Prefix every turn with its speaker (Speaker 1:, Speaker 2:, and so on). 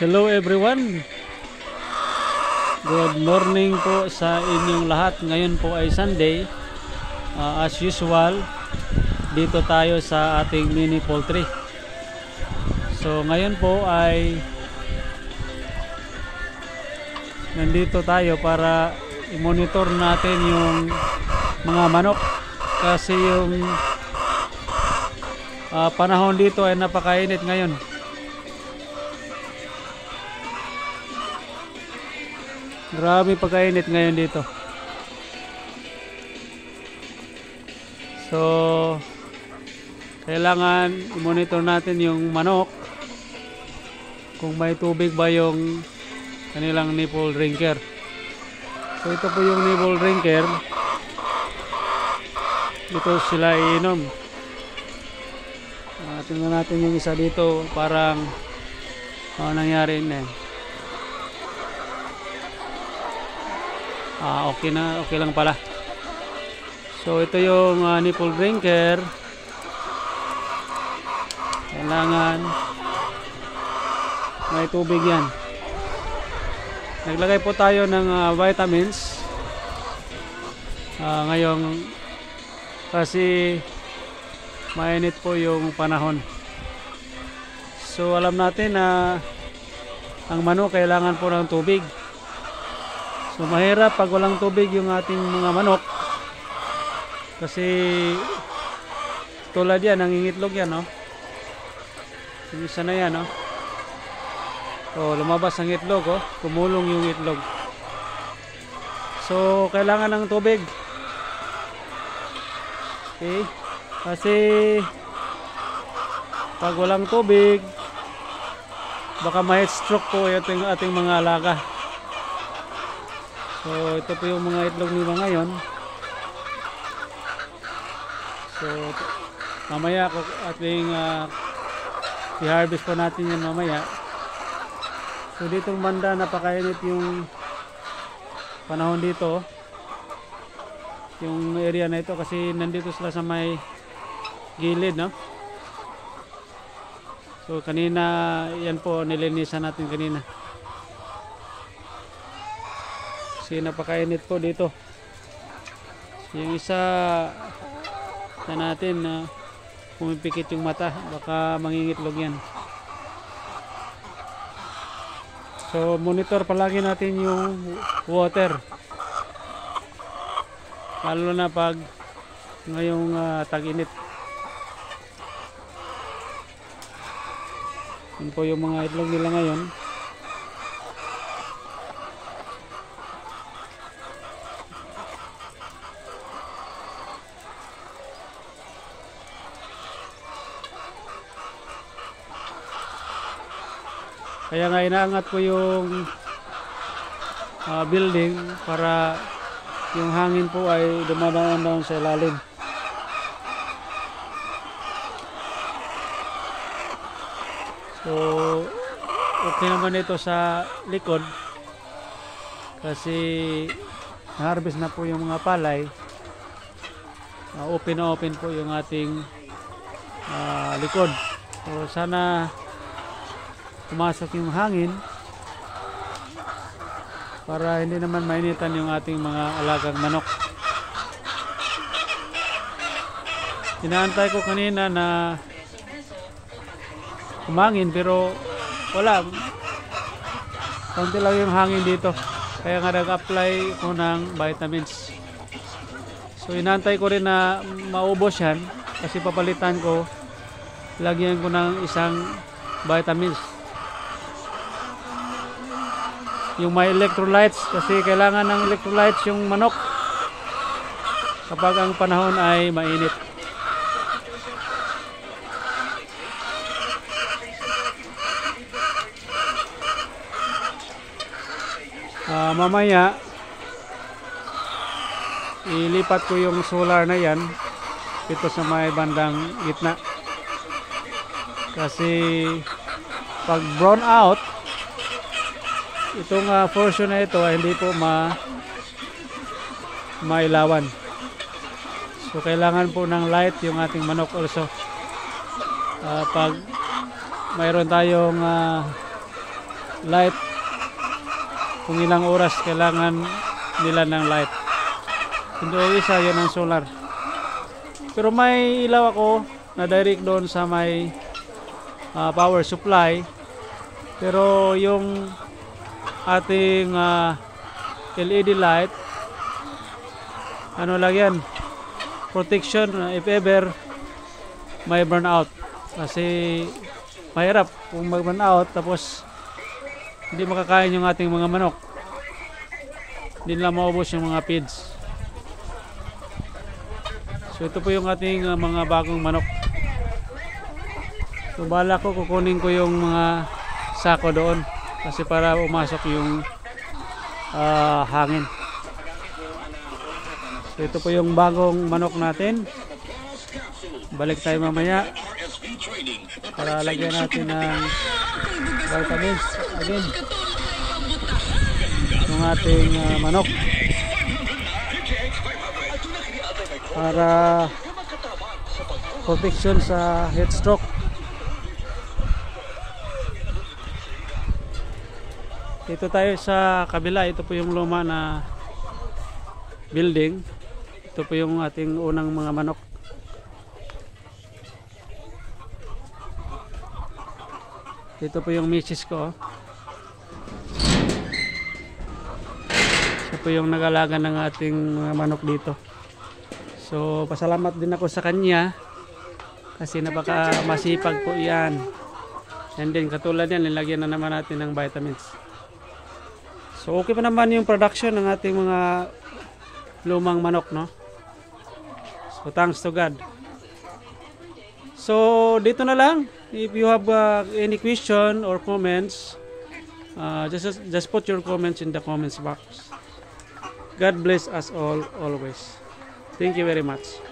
Speaker 1: Hello everyone. Good morning po sa inyong lahat. Ngayon po ay Sunday. Ah, as usual, dito tayo sa ating mini poultry. So ngayon po ay nandito tayo para i-monitor natin yung mga manok kasi yung ah, panahon dito ay napakainit ngayon. Grabe pagkainit ngayon dito. So, kailangan i-monitor natin yung manok kung may tubig ba yung kanilang nipple drinker. So, ito po yung nipple drinker. Dito sila iinom. Uh, tingnan natin yung isa dito. Parang ano nangyari na eh. Ah, okay na, okay lang pala. So ito yung ah, nipple drinker. Kailangan may tubig yan. Naglagay po tayo ng ah, vitamins. Ah, ngayong kasi mainit po yung panahon. So alam natin na ang manok kailangan po ng tubig. So mahirap pag walang tubig yung ating mga manok. Kasi tulad yan, nangingitlog yan, no? Yung isa na yan, no? So lumabas ang itlog, oh. Kumulong yung itlog. So kailangan ng tubig. Okay? Kasi pag walang tubig, baka ma-heat stroke po yung ating mga alaga. So ito po yung mga itlog nila ngayon. So mamaya ko ating uh, i-harvest po natin yan mamaya. So dito banda napakainit yung panahon dito. Yung area na ito kasi nandito sila sa may gilid no. So kanina yan po nilinisan natin kanina. Kasi napakainit po dito. Yung isa na natin na pumipikit yung mata, baka mangingitlog yan. So monitor palagi natin yung water. Lalo na pag ngayong uh, tag-init. Yun po yung mga itlog nila ngayon. Kaya nga inaangat ko yung uh, building para yung hangin po ay dumadaan down sa ilalim. So, okay naman ito sa likod kasi harvest na po yung mga palay. Uh, open open po yung ating uh, likod. So, sana pumasok yung hangin para hindi naman mainitan yung ating mga alagang manok. Inaantay ko kanina na humangin pero wala. Konti lang yung hangin dito. Kaya nga nag-apply ko ng vitamins. So inaantay ko rin na maubos yan kasi papalitan ko. Lagyan ko ng isang vitamins. Yung may electrolytes kasi kailangan ng electrolytes yung manok kapag ang panahon ay mainit. uh, mamaya ilipat ko yung solar na yan dito sa may bandang gitna kasi pag brown out itong uh, portion na ito ay hindi po ma mailawan. So kailangan po ng light yung ating manok also. Uh, pag mayroon tayong uh, light kung ilang oras kailangan nila ng light. Hindi isa yun ang solar. Pero may ilaw ako na direct doon sa may ah, power supply. Pero yung ating ah, LED light. Ano lang yan? Protection uh, if ever may burnout. Kasi mahirap kung mag burnout tapos hindi makakain yung ating mga manok. Hindi nila maubos yung mga feeds. So ito po yung ating uh, mga bagong manok. So bala ko kukunin ko yung mga sako doon kasi para umasok yung ah, hangin. So ito po yung bagong manok natin. Balik tayo mamaya. Para lagyan natin ng vitamins. Again yung ating ah, manok. Para protection sa heat stroke dito tayo sa kabila ito po yung luma na building ito po yung ating unang mga manok Ito po yung misis ko. Siya po yung nag-alaga ng ating mga manok dito. So, pasalamat din ako sa kanya kasi napaka masipag po yan. And then, katulad yan, nilagyan na naman natin ng vitamins. So, okay pa naman yung production ng ating mga lumang manok, no? So, thanks to God. So, dito na lang. If you have uh, any question or comments, uh, just just put your comments in the comments box. God bless us all always. Thank you very much.